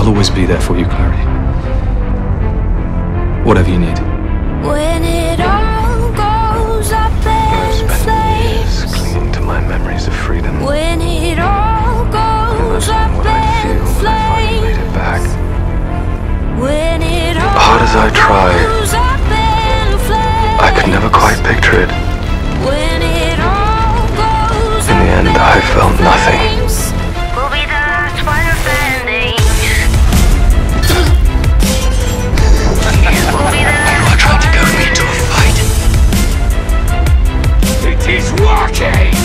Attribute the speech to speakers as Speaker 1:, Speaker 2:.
Speaker 1: I'll always be there for you, Clary. Whatever you need.
Speaker 2: When it all goes up
Speaker 1: in flames, clinging to my memories of freedom.
Speaker 2: When it all walking